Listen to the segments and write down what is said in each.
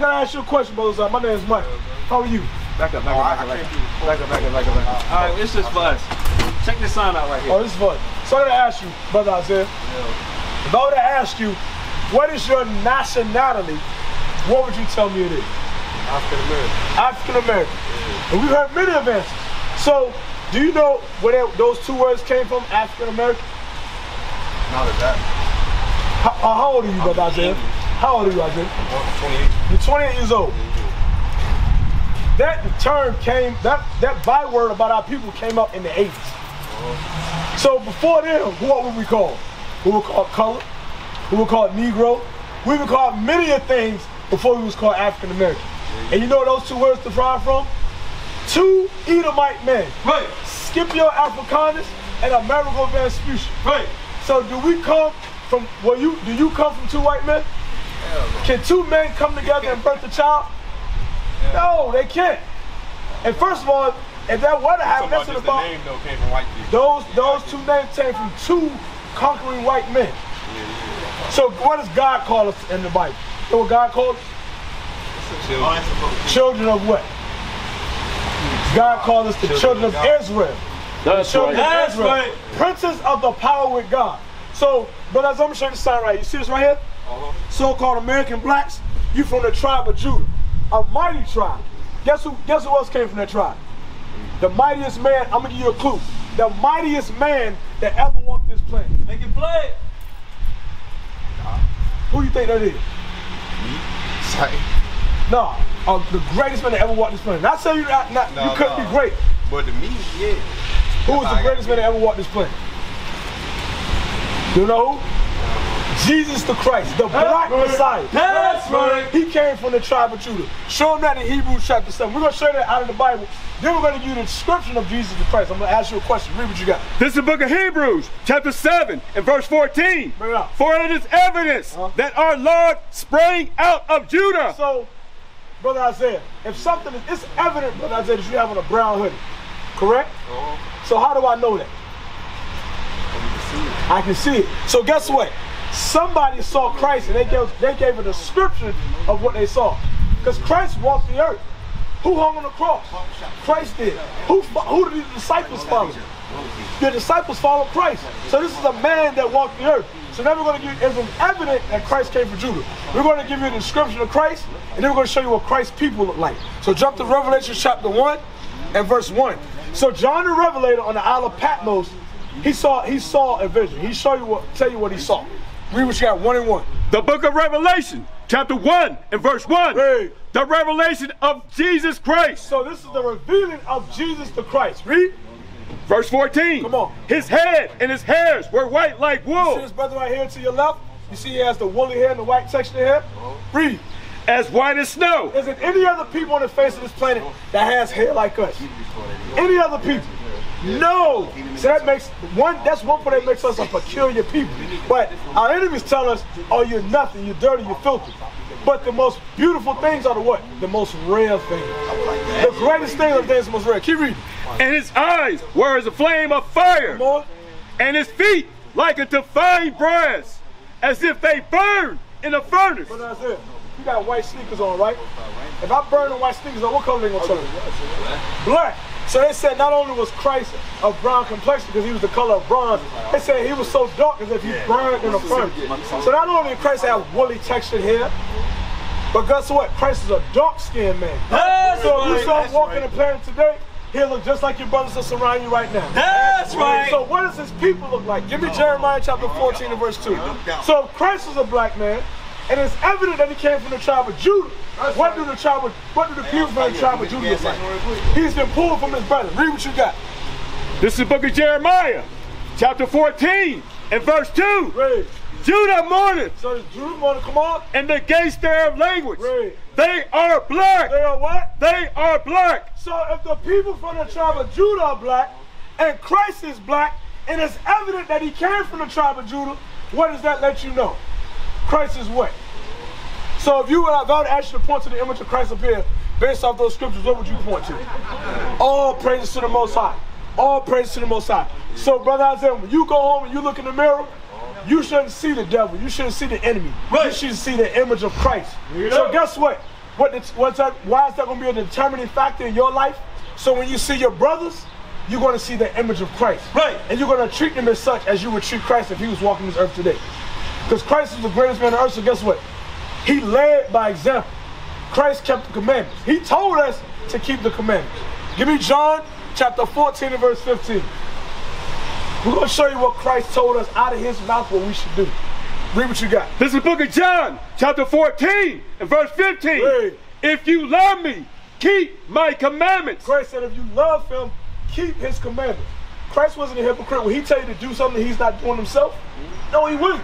Gotta ask you a question, brother. My name is Mike. How are you? Back up, back up, back up, back up. Back up, back up, back up, back up. All right, it's just for us. Check this sign out right here. Oh, this is fun. So I gotta ask you, brother Isaiah. Yeah. If I were to ask you, what is your nationality? What would you tell me it is? African American. African American. Yeah. And we've heard many of answers. So, do you know where that- those two words came from? African American. Not at that. How, how old are you, brother Isaiah? How old are you, Isaiah? 28. You're 28 years old. That term came, that, that byword about our people came up in the 80s. Uh-huh. So before then, what were we called? We were called color. We were called Negro. We were called many of things before we was called African American. And you know those two words derived from? Two Edomite men. Right, Scipio Africanus and Amerigo Vespucci. right. So do we come from, well you, do you come from two white men? Can two men come together and birth a child? No, they can't. And first of all, if that were to happen, that's Somebody in the the name though came from white people. Those those two names came from two conquering white men. So what does God call us in the Bible? You know what God calls us? Children. Children of what? God called us the children of Israel. That's Children right. of That's Israel. right. Princes of the power with God. So, but as I'm gonna show the sign right. You see this right here? Uh-huh. So-called American blacks. You from the tribe of Judah, a mighty tribe. Guess who? Guess who else came from that tribe? The mightiest man. I'm gonna give you a clue. The mightiest man that ever walked this planet. Make it play. Who you think that is? Me? Say. No, uh, the greatest man that ever walked this planet. Not saying you not, not No, you couldn't no. be great. But to me, yeah. Who was the I greatest man that ever walked this planet? You know who? Jesus the Christ, the black right. Messiah. That's right. He came from the tribe of Judah. Show him that in Hebrews chapter 7. We're going to show that out of the Bible. Then we're going to give you the description of Jesus the Christ. I'm going to ask you a question. Read what you got. This is the book of Hebrews, chapter 7, and verse 14. Bring it out. For it is evidence Huh? that our Lord sprang out of Judah. So, Brother Isaiah, if something is, it's evident, Brother Isaiah, that you have on a brown hoodie. Correct? Uh-huh. So how do I know that? I can see it. So guess what? Somebody saw Christ and they gave they gave a description of what they saw. Because Christ walked the earth. Who hung on the cross? Christ did. Who who did the disciples follow? The disciples followed Christ. So this is a man that walked the earth. So now we're going to give it's evident that Christ came from Judah. We're going to give you a description of Christ, and then we're going to show you what Christ's people look like. So jump to Revelation chapter 1 and verse 1. So John the Revelator on the Isle of Patmos, he saw he saw a vision. He show you what tell you what he saw. Read what you got, one and one. The book of Revelation, chapter 1 and verse 1. Read. The revelation of Jesus Christ. So this is the revealing of Jesus the Christ. Read. Verse 14. Come on. His head and his hairs were white like wool. You See this brother right here to your left? You see he has the woolly hair and the white texture hair? Read. as white as snow. Is there any other people on the face of this planet that has hair like us? Any other people? No. So that makes one. That's one point that makes us a peculiar people. But our enemies tell us, "Oh, you're nothing. You're dirty. You're filthy." But the most beautiful things are the what? The most rare things. The greatest thing are the things most rare. Keep reading. And his eyes were as a flame of fire, More. and his feet like unto fine brass, as if they burned in a furnace. But that's it. You got white sneakers on, right? If I burn the white sneakers on, what color they gonna turn? Black. So they said not only was Christ of brown complexion because he was the color of bronze, they said he was so dark as if he burned in a furnace. So not only did Christ have woolly textured hair, but guess what? Christ is a dark skinned man. That's So if you saw him walking the planet today, he'll look just like your brothers that surround you right now. That's right. So what does his people look like? Give me Jeremiah chapter 14 and verse 2. So if Christ is a black man, and it's evident that he came from the tribe of Judah. What do the tribe of, what do the people from the tribe of Judah look like? He's been pulled from his brother. Read what you got. This is the book of Jeremiah, chapter 14, and verse 2. Read. Judah mourneth, So Judah to come on? and the gates thereof language. Read. They are black. They are what? They are black. So if the people from the tribe of Judah are black, and Christ is black, and it's evident that he came from the tribe of Judah, what does that let you know? Christ is what? So if you were about to ask you to point to the image of Christ up here, based off those scriptures, what would you point to? All praises to the Most High. All praises to the Most High. So, brother Isaiah, when you go home and you look in the mirror, you shouldn't see the devil. You shouldn't see the enemy. You Right. should see the image of Christ. it So guess what? what it's, what's that, why is that going to be a determining factor in your life? So when you see your brothers, you're going to see the image of Christ. Right. And you're going to treat them as such as you would treat Christ if he was walking this earth today. Because Christ is the greatest man on earth, so guess what? He led by example. Christ kept the commandments. He told us to keep the commandments. Give me John chapter 14 and verse 15. We're going to show you what Christ told us out of his mouth what we should do. Read what you got. This is the book of John, chapter 14, and verse 15. Read. If you love me, keep my commandments. Christ said if you love him, keep his commandments. Christ wasn't a hypocrite. When he tell you to do something he's not doing himself, no, he wouldn't.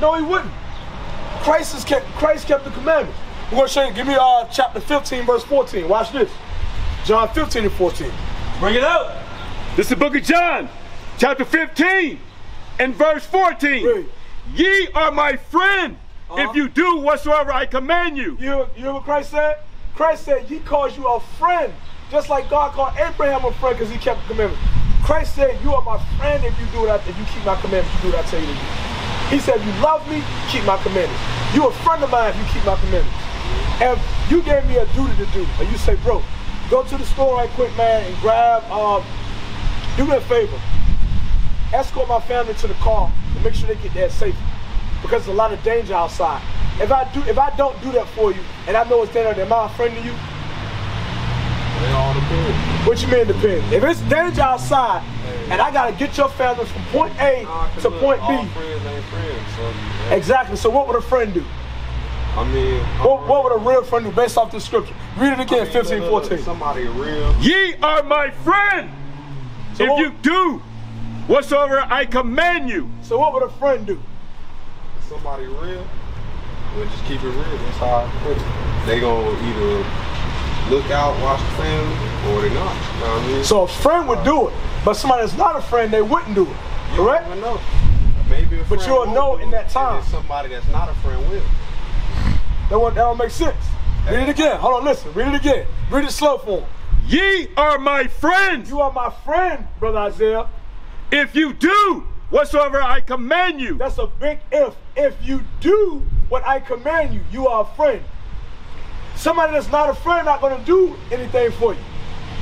No, he wouldn't. Christ has kept Christ kept the commandments. We're gonna show you, give me uh chapter 15, verse 14. Watch this. John 15 and 14. Bring it out. This is the book of John, chapter 15, and verse 14. Read. Ye are my friend Uh-huh. if you do whatsoever I command you. You, you hear what Christ said? Christ said he calls you a friend, just like God called Abraham a friend because he kept the commandments. Christ said, You are my friend if you do that, if you keep my commandments, you do what I tell you to do. He said, you love me, keep my commandments. You a friend of mine if you keep my commandments. If you gave me a duty to do, and you say, bro, go to the store right quick, man, and grab um, do me a favor. Escort my family to the car and make sure they get there safe. Because there's a lot of danger outside. If I do if I don't do that for you and I know it's danger, am I a friend to you? They all depend. What you mean depends? If it's danger outside and I gotta get your family from point A Nah, 'cause to look, point all B. friends ain't friends. So, yeah. Exactly. So what would a friend do? I mean, What, what would a real friend do based off the scripture? Read it I again, mean, 15, look, look, 14. Somebody real. Ye are my friend So if what- you do whatsoever I command you. So what would a friend do? Somebody real. We'll just keep it real. That's how I put it. They gonna either look out, watch the family, or they not. You know what I mean? So a friend would do it, but somebody that's not a friend, they wouldn't do it. you Correct? don't know. Maybe a But you'll know in that time. then somebody that's not a friend will. That won't, that don't make sense. Read it again. Hold on, listen. Read it again. Read it slow for him. Ye are my friends You are my friend, brother Isaiah. if you do whatsoever I command you. That's a big if. If you do what I command you, you are a friend. Somebody that's not a friend not going to do anything for you.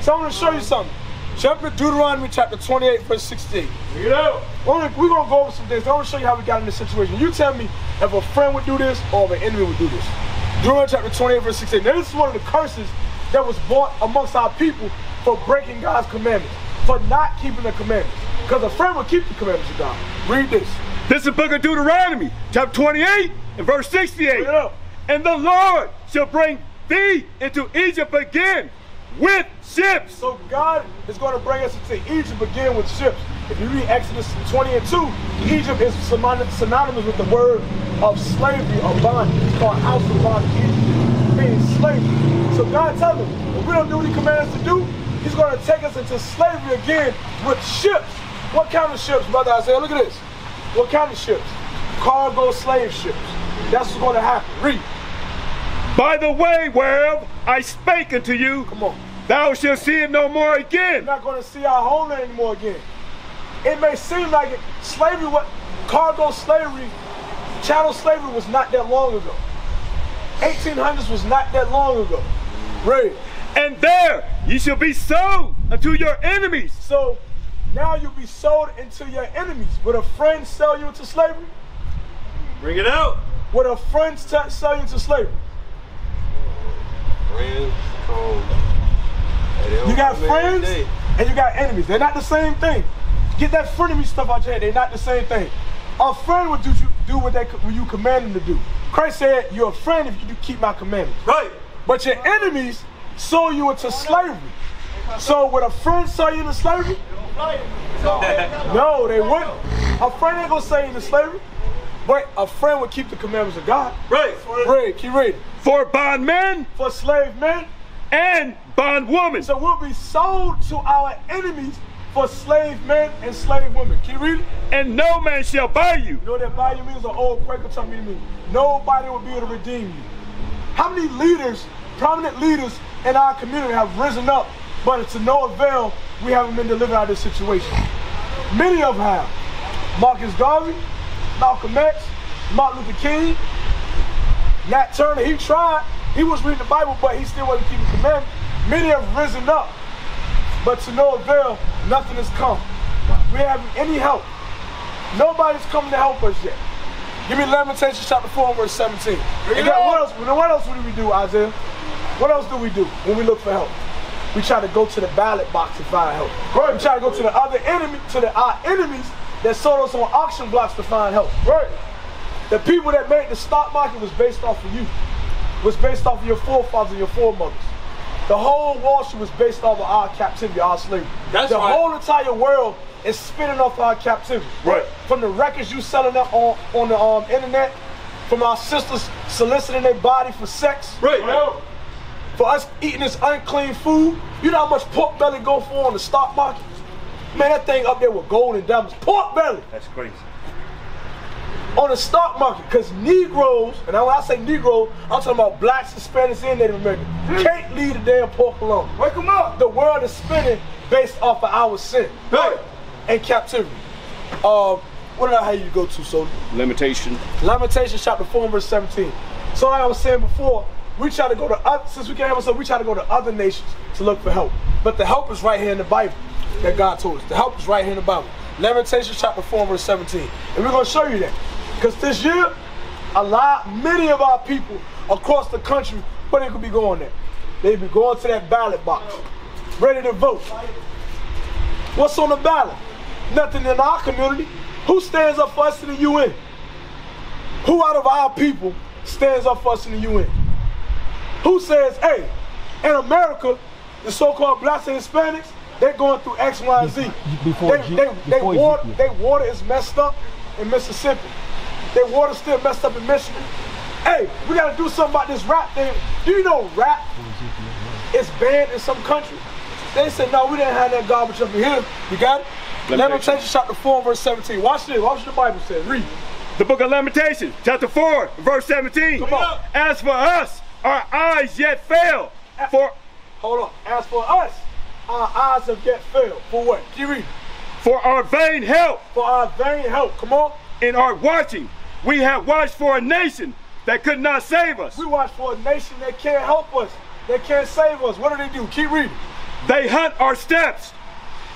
So I'm going to show you something. Jump to Deuteronomy chapter 28, verse 16. Bring it out. We're gonna, go over some things. I want to show you how we got in this situation. You tell me if a friend would do this or if an enemy would do this. Deuteronomy chapter 28, verse 16. Now, this is one of the curses that was brought amongst our people for breaking God's commandments, for not keeping the commandments. Because a friend would keep the commandments of God. Read this. This is the book of Deuteronomy, chapter 28 and verse 68. And the Lord shall bring thee into Egypt again with ships. So God is going to bring us into Egypt again with ships. If you read Exodus 20 and 2, Egypt is synonymous with the word of slavery or bondage. It's called house of bondage, Egypt, meaning slavery. So God tells them, if we don't do what he commands us to do, he's going to take us into slavery again with ships. What kind of ships, brother Isaiah? Look at this. What kind of ships? Cargo slave ships. That's what's going to happen. Read. By the way whereof I spake unto you, Come on. thou shalt see it no more We're again. not going to see our homeland anymore again. It may seem like it, slavery, what cargo slavery, chattel slavery was not that long ago. 1800s was not that long ago. Right. And there ye shall be sold unto your enemies. So now you'll be sold into your enemies. Would a friend sell you into slavery? Bring it out. Would a friend t- sell you into slavery? Friends, hey, they don't You got friends and you got enemies. They're not the same thing. Get that frenemy stuff out your head. They're not the same thing. A friend would do, you, do what, they, what you command them to do. Christ said, You're a friend if you do keep my commandments. Right. But your enemies sold you into slavery. So would a friend sell you into slavery? No, they wouldn't. A friend ain't gonna sell you into slavery. But a friend would keep the commandments of God. Right. Read, keep reading. For bondmen For slave men, and bondwomen. So we'll be sold to our enemies for slave men and slave women. Can you read it? And no man shall buy you. You know what that you means? An old Quaker told me to mean. Nobody will be able to redeem you. How many leaders, prominent leaders in our community have risen up, but it's to no avail, we haven't been delivered out of this situation? Many of them have. Marcus Garvey, Malcolm X, Martin Luther King, Nat Turner, he tried, He was reading the Bible, but he still wasn't keeping commandments. Many have risen up, but to no avail, nothing has come. We haven't any help. Nobody's coming to help us yet. Give me Lamentations chapter 4 verse 17. And then what else, what else do we do, Isaiah? What else do we do when we look for help? We try to go to the ballot box to find help. Right. We try to go to the other enemy, to the our enemies that sold us on auction blocks to find help. Right. The people that made the stock market was based off of you. Was based off of your forefathers and your foremothers. The whole Wall Street was based off of our captivity, our slavery. That's the right. whole entire world is spinning off our captivity. Right. From the records you selling up on, on the um, internet, from our sisters soliciting their body for sex. Right. For us eating this unclean food. You know how much pork belly go for on the stock market? Man, that thing up there with gold and diamonds. Pork belly That's crazy. on the stock market because Negroes, and when I say Negroes, I'm talking about blacks, Hispanics, and Native Americans, can't leave the damn pork alone. Wake them up. The world is spinning based off of our sin Right. and captivity. Um, what did I have you go to, so Limitation. Lamentations chapter 4 verse 17. So like I was saying before, we try to go to other, since we can't have ourselves, we try to go to other nations to look for help. But the help is right here in the Bible that God told us. The help is right here in the Bible. Lamentations chapter 4 verse 17. And we're gonna show you that. Because this year, a lot, many of our people across the country, where they could be going there? They be going to that ballot box, ready to vote. What's on the ballot? Nothing in our community. Who stands up for us in the UN? Who out of our people stands up for us in the UN? Who says, hey, in America, the so-called blacks and Hispanics, they're going through X, Y, and Z. Before they, they, they, before water, Ezekiel. they water is messed up in Mississippi. Their water still messed up in Michigan. Hey, we gotta do something about this rap thing. Do you know rap is banned in some countries? They said, no, we didn't have that garbage up in here. You got it? Lamentations chapter 4 verse 17. Watch this. Watch what the Bible says. Read. The book of Lamentations, chapter 4, verse 17. Come on. As for us, our eyes yet fail. For Hold on. As for us, our eyes have yet failed. For what? Keep reading. for our vain help For our vain help. Come on. in our watching, we have watched for a nation that could not save us. We watch for a nation that can't help us. That can't save us. What do they do? Keep reading. They hunt our steps,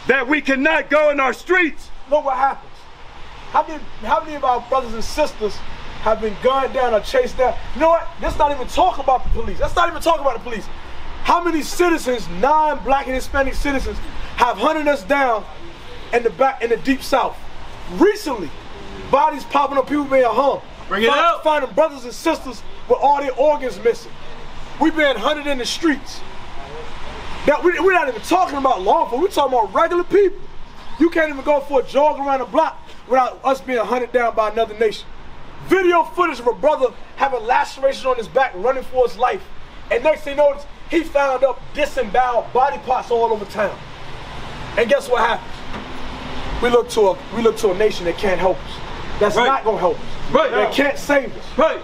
that we cannot go in our streets. Look what happens. How many, how many of our brothers and sisters have been gunned down or chased down? You know what? Let's not even talk about the police. Let's not even talk about the police. How many citizens, non-black and Hispanic citizens, have hunted us down in the back in the deep south? Recently, bodies popping up, people being hung. Bring it out. Finding brothers and sisters with all their organs missing. We've been hunted in the streets. Now, we, we're not even talking about law enforcement. We're talking about regular people. You can't even go for a jog around the block without us being hunted down by another nation. Video footage of a brother having laceration on his back, running for his life. And next thing you know, he found up disemboweled body parts all over town. And guess what happens? We look to a we look to a nation that can't help us. That's Right. not gonna help us. Right. That can't save us. Right.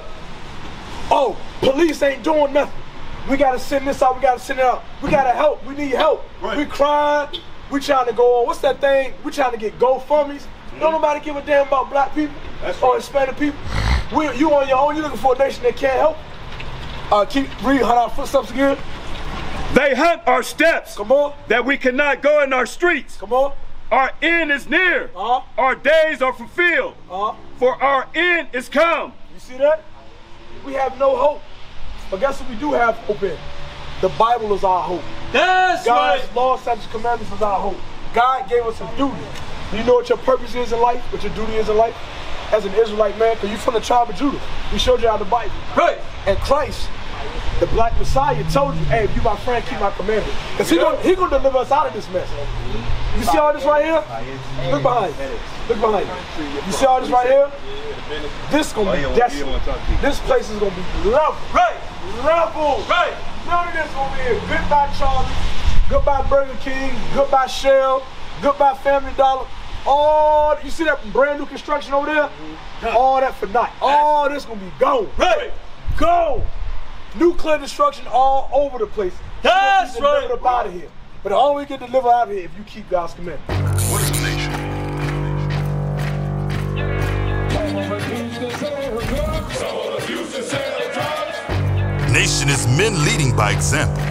Oh, police ain't doing nothing. We gotta send this out. We gotta send it out. We gotta help. We need help. Right. We crying. We trying to go on. What's that thing? We trying to get GoFundmes. Mm-hmm. Don't nobody give a damn about black people That's or right. Hispanic people. We, you on your own. You looking for a nation that can't help. Uh, keep read hunt our footsteps again. They hunt our steps, Come on. that we cannot go in our streets. Come on. Our end is near. Uh-huh. Our days are fulfilled. Uh huh. For our end is come. You see that? We have no hope. But guess what we do have hope in? The Bible is our hope. That's God's right. law, statutes, commandments is our hope. God gave us a duty. You know what your purpose is in life? What your duty is in life? As an Israelite man, because you're from the tribe of Judah. We showed you how the Bible. Right. And Christ, the black Messiah, told you, hey, if you my friend, keep my commandments. Because he gonna, he gonna deliver us out of this mess. You see all this right here? Look behind you. Look behind you. You see all this right here? This gonna be oh, desolate. This place is gonna be level. Right. Level. Right. None of this gonna be here. Goodbye Charlie. Goodbye Burger King. Goodbye Shell. Goodbye Family Dollar. All you see that brand new construction over there? Mm-hmm. All that for night. All this gonna be gone. Right. Go. Nuclear destruction all over the place. You gonna That's be delivered right. Up out of here. But the only way you get delivered out of here if you keep God's commandments. What is a nation? Nation is men leading by example.